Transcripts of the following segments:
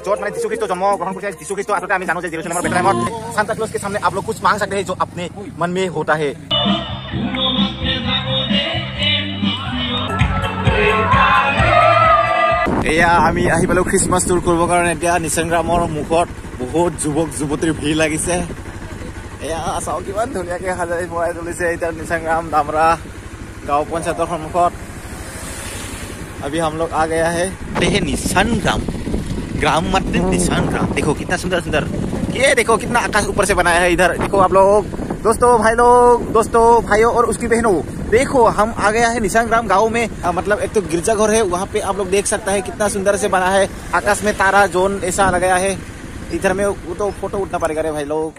য'ত মানে যীশু খ্ৰীষ্ট জন্ম গ্ৰহণ কৰিছে যীশু খ্ৰীষ্ট আচলতে আমি জানো যে জেৰুচালেমৰ বেথলেমত সান্তা ক্লজ के सामने आप लोग कुछ मांग सकते हैं जो अपने मन में होता है এয়া আমি আহি পালো খ্ৰীষ্টমাছ টুৰ কৰিবৰ কাৰণে এতিয়া নিচংগ্ৰামৰ মুখত বহুত যুৱক যুৱতীৰ ভিৰ লাগিছে এয়া চাওঁ কিমান ধুনীয়াকে সাজাই পৰাই তুলিছে এতিয়া নিচংগ্ৰাম দামৰা গাঁও পঞ্চায়তৰ সন্মুখত अभी हम लोग आ गया है ये निशान ग्राम ग्राम मत निशान ग्राम। देखो कितना सुंदर सुंदर। ये देखो कितना आकाश ऊपर से बनाया है इधर। देखो आप लोग दोस्तों भाई लोग दोस्तों भाइयों और उसकी बहनों देखो हम आ गया है निशान ग्राम गाँव में। आ, मतलब एक तो गिरजाघर है वहाँ पे आप लोग देख सकता है कितना सुंदर से बना है। आकाश में तारा जोन ऐसा लगाया है। इधर में वो तो फ़ोटो उठना पड़ेगा रे भाई लोग।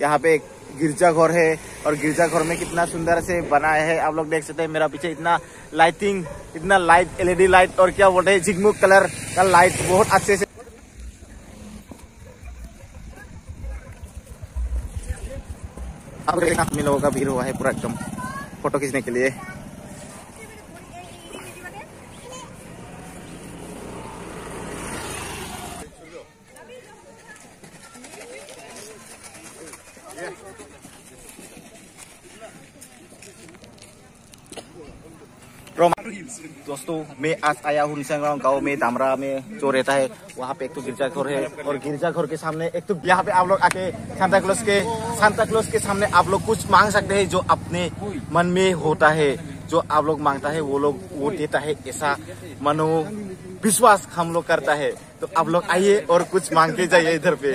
यहाँ पे गिरजाघर है और गिरजाघर में कितना सुंदर से बनाया है। आप लोग देख सकते हैं मेरा पीछे इतना लाइटिंग इतना लाइट एलईडी लाइट और क्या बोलते हैं, झिगमुग कलर का लाइट बहुत अच्छे से हम लोगों का भीड़ हुआ है पूरा एकदम फ़ोटो खींचने के लिए। दोस्तों, मैं आज आया हूँ गाँव में, दामरा में, जो रहता है, वहाँ पे एक तो गिरजाघर है, और गिरजाघर के सामने एक तो यहाँ पे आप लोग आके सांता क्लोज के सांता क्लोज के सामने आप लोग कुछ मांग सकते हैं जो अपने मन में होता है, जो आप लोग माँगता है, वो लोग वो देता है, ऐसा मनो विश्वास हम लोग करता है। तो आप लोग आइए और कुछ मांग के जाइए इधर पे।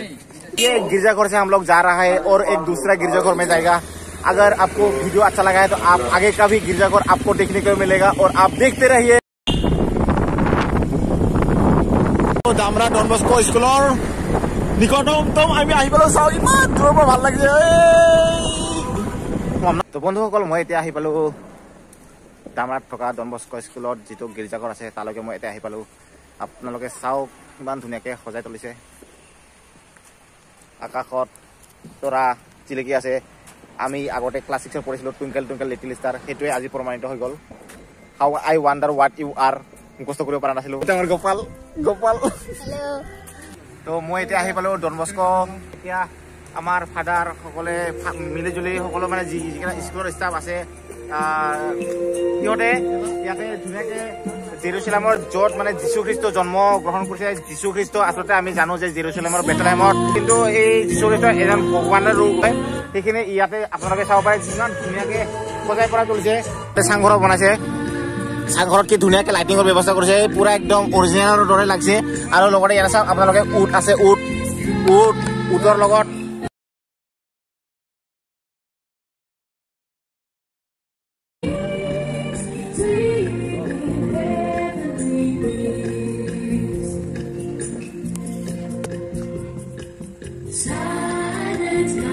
ये गिरजाघर से हम लोग जा रहा है और एक दूसरा गिरजाघर में जाएगा अगर आपको वीडियो अच्छा लगा है तो आप आगे का भी गिरजाघर आपको देखने को मिलेगा और आप देखते रहिए দামৰা ডন বস্কো স্কুলৰ নিকটতম আমি আহি পালো চাওঁ ইমান দূৰৰ পৰা ভাল লাগিছে তো বন্ধুসকল মই এতিয়া আহি পালো দামৰাত থকা ডন বস্কো স্কুলত যিটো গীৰ্জাঘৰ আছে তালৈকে মই এতিয়া আহি পালো আপোনালোকে চাওক ইমান ধুনীয়াকে সজাই তুলিছে আকাশত তৰা জিলিকি আছে। আমি আগতে ক্লাছ ছিক্সত পঢ়িছিলোঁ টুইংকেল টুইংকেল লিটিল ষ্টাৰ সেইটোৱে আজি প্ৰমাণিত হৈ গ'ল। How I wonder what you are মুখস্থ কৰিব পৰা নাছিলোঁ। ডাঙৰ গোপাল গোপাল। তো মই এতিয়া আহি পালোঁ ডনবস্ক এতিয়া আমাৰ ফাদাৰ সকলে মিলি জুলি সকলো মানে যি যিকেইটা স্কুলৰ ষ্টাফ আছে সিহঁতে ইয়াতে ধুনীয়াকৈ জেৰুচালেমৰ য'ত মানে যীশু খ্ৰীষ্ট জন্ম গ্ৰহণ কৰিছে যীশু খ্ৰীষ্ট আচলতে আমি জানো যে জেৰুচালেমৰ বেতলেমত কিন্তু এই যীশু খ্ৰীষ্ট এজন ভগৱানৰ ৰূপ হয়। সেইখিনি ইয়াতে আপোনালোকে চাব পাৰে। যিমান ধুনীয়াকৈ সজাই পৰা তুলিছে চাংঘৰ বনাইছে। চাংঘৰত কি ধুনীয়াকৈ লাইটিঙৰ ব্যৱস্থা কৰিছে। পুৰা একদম অৰিজিনেলৰ দৰে লাগিছে। আৰু লগতে ইয়াতে চাওক আপোনালোকে উট আছে উট। উট উটৰ লগত আমাৰ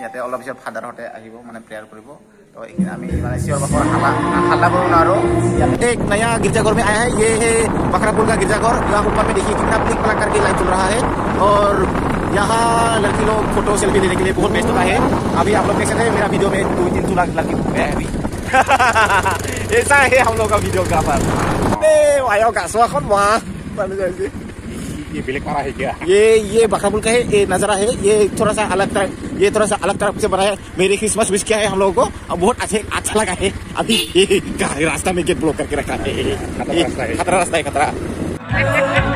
ইয়াতে অলপ পিছত ফাদাৰহঁতে আহিব মানে প্ৰেয়াৰ কৰিব তো এইখিনি আমি মানে চিঞৰ বাখৰ হাল্লা হাল্লা কৰিব নোৱাৰো एक नया गिरजाघर में आया है ये है बखरापुर का गिरजाघर यहाँ ऊपर में देखिए कितना पिंक कलर करके लाइट चल रहा है और यहाँ लड़की लोग फोटो सेल्फी लेने के लिए बहुत बेस्ट होता है अभी आप लोग देख सकते हैं मेरा वीडियो में दो तीन सौ लाख लड़की है अभी ऐसा है हम लोग का वीडियोग्राफर आयो का स्वागत वहाँ ये ब्लैक मारा है क्या? ये ये बकरापुल का है ये नज़ारा है ये थोड़ा सा अलग तरह ये थोड़ा सा अलग तरह से बना है। मेरे क्रिसमस विश किया है हम लोगों को? अब बहुत अच्छे अच्छा लगा है। अभी ये रास्ता में गेट ब्लॉक करके रखा है। खतरा रास्ता है खतरा।